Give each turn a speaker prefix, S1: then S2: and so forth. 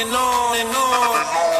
S1: and on and on.